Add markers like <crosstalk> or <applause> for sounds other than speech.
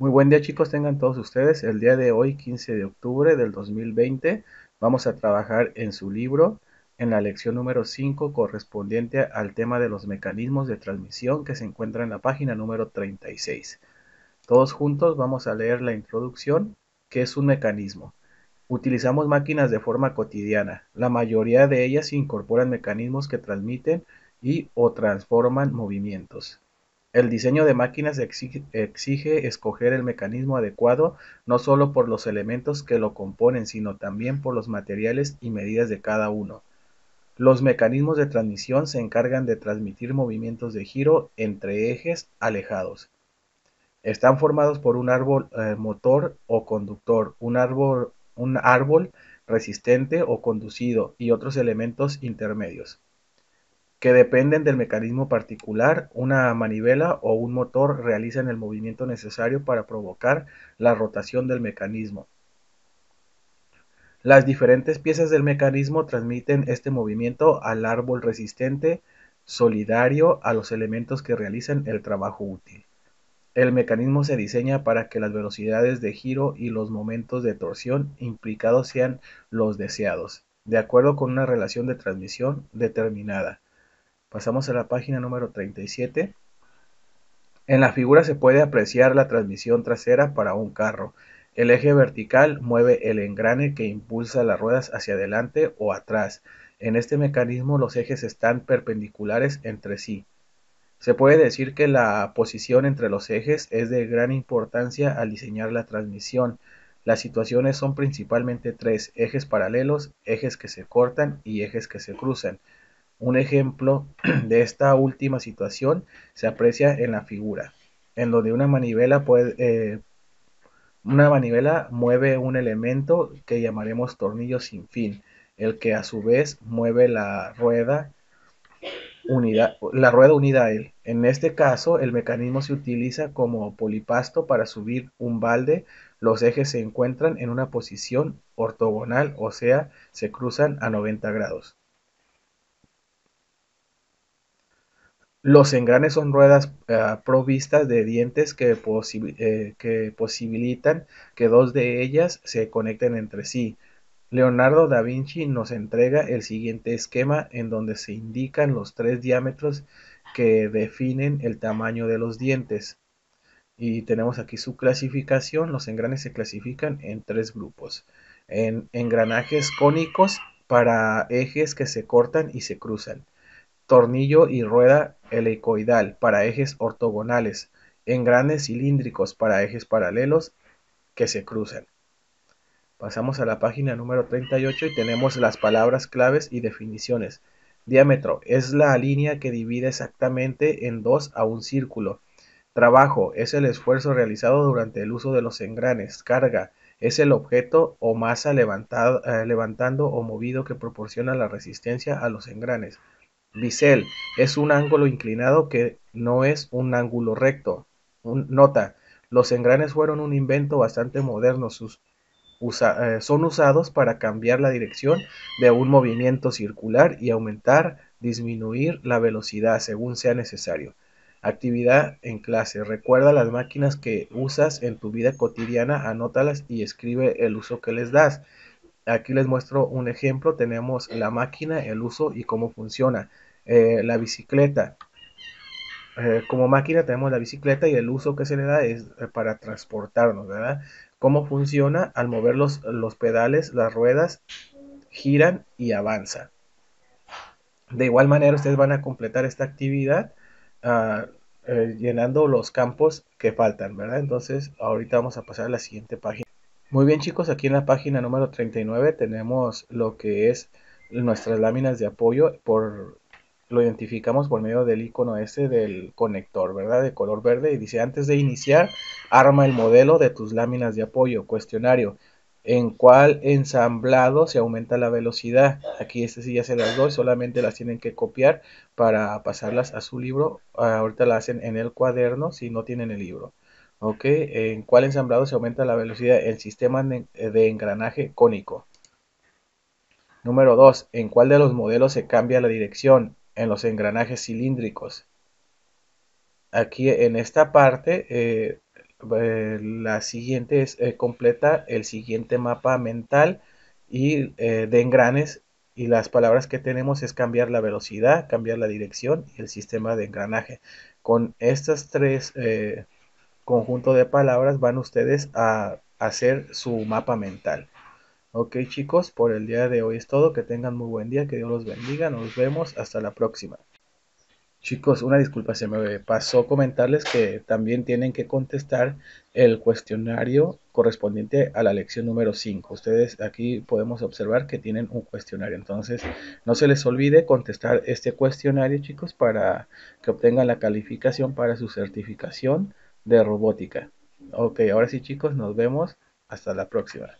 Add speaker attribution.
Speaker 1: Muy buen día chicos, tengan todos ustedes. El día de hoy, 15 de octubre del 2020, vamos a trabajar en su libro en la lección número 5 correspondiente al tema de los mecanismos de transmisión que se encuentra en la página número 36. Todos juntos vamos a leer la introducción, que es un mecanismo. Utilizamos máquinas de forma cotidiana. La mayoría de ellas incorporan mecanismos que transmiten y o transforman movimientos. El diseño de máquinas exige, escoger el mecanismo adecuado no solo por los elementos que lo componen, sino también por los materiales y medidas de cada uno. Los mecanismos de transmisión se encargan de transmitir movimientos de giro entre ejes alejados. Están formados por un árbol eh, motor o conductor, un árbol, un árbol resistente o conducido y otros elementos intermedios que dependen del mecanismo particular, una manivela o un motor realizan el movimiento necesario para provocar la rotación del mecanismo. Las diferentes piezas del mecanismo transmiten este movimiento al árbol resistente solidario a los elementos que realizan el trabajo útil. El mecanismo se diseña para que las velocidades de giro y los momentos de torsión implicados sean los deseados, de acuerdo con una relación de transmisión determinada. Pasamos a la página número 37. En la figura se puede apreciar la transmisión trasera para un carro. El eje vertical mueve el engrane que impulsa las ruedas hacia adelante o atrás. En este mecanismo los ejes están perpendiculares entre sí. Se puede decir que la posición entre los ejes es de gran importancia al diseñar la transmisión. Las situaciones son principalmente tres, ejes paralelos, ejes que se cortan y ejes que se cruzan. Un ejemplo <clears throat> de esta última situación se aprecia en la figura, en donde una manivela, eh, una manivela mueve un elemento que llamaremos tornillo sin fin, el que a su vez mueve la rueda, la rueda unida a él. En este caso, el mecanismo se utiliza como polipasto para subir un balde. Los ejes se encuentran en una posición ortogonal, o sea, se cruzan a 90 grados. Los engranes son ruedas ah, provistas de dientes eh, que, posibilitan que dos de ellas se conecten entre sí. Leonardo da Vinci nos entrega el siguiente esquema en donde se indican los tres diámetros que definen el tamaño de los dientes. Y tenemos aquí su clasificación. Los engranes se clasifican en tres grupos. En engranajes cónicos para ejes que se cortan y se cruzan tornillo y rueda helicoidal para ejes ortogonales, engranes cilíndricos para ejes paralelos que se cruzan. Pasamos a la página número 38 y tenemos las palabras claves y definiciones. Diámetro es la línea que divide exactamente en dos a un círculo. Trabajo es el esfuerzo realizado durante el uso de los engranes. Carga es el objeto o masa eh, levantando o movido que proporciona la resistencia a los engranes. Bisel es un ángulo inclinado que no es un ángulo recto. nota, los engranes fueron un invento bastante moderno. Eh, son usados para cambiar la dirección de un movimiento circular y aumentar, disminuir la velocidad según sea necesario. Actividad en clase. Recuerda las máquinas que usas en tu vida cotidiana, anótalas y escribe el uso que les das. Aquí les muestro un ejemplo. Tenemos la máquina, el uso y cómo funciona. Eh, la bicicleta. Eh, como máquina tenemos la bicicleta y el uso que se le da es eh, para transportarnos, ¿verdad? ¿Cómo funciona? Al mover los, los pedales, las ruedas giran y avanzan. De igual manera, ustedes van a completar esta actividad ah, llenando los campos que faltan, ¿verdad? Entonces, ahorita vamos a pasar a la siguiente página. Muy bien chicos, aquí en la página número 39 tenemos lo que es nuestras láminas de apoyo. Por, lo identificamos por medio del icono este del conector, ¿verdad? De color verde. Y dice, antes de iniciar, arma el modelo de tus láminas de apoyo. Cuestionario. ¿En cuál ensamblado se aumenta la velocidad? Aquí este sí ya se las doy, solamente las tienen que copiar para pasarlas a su libro. Ahorita la hacen en el cuaderno si no tienen el libro. ¿ok? ¿En cuál ensamblado se aumenta la velocidad? El sistema de engranaje cónico. Número 2. ¿En cuál de los modelos se cambia la dirección? En los engranajes cilíndricos. Aquí en esta parte, eh, eh, la siguiente es eh, completa el siguiente mapa mental y de engranes y las palabras que tenemos es cambiar la velocidad, cambiar la dirección y el sistema de engranaje. Con estas tres conjuntos de palabras van ustedes a hacer su mapa mental. Ok chicos, por el día de hoy es todo. Que tengan muy buen día, que Dios los bendiga. Nos vemos hasta la próxima. Chicos, una disculpa, se me pasó comentarles que también tienen que contestar el cuestionario correspondiente a la lección número 5. Ustedes aquí podemos observar que tienen un cuestionario. Entonces, no se les olvide contestar este cuestionario, chicos, para que obtengan la calificación para su certificación de robótica. Ok, ahora sí, chicos, nos vemos. Hasta la próxima.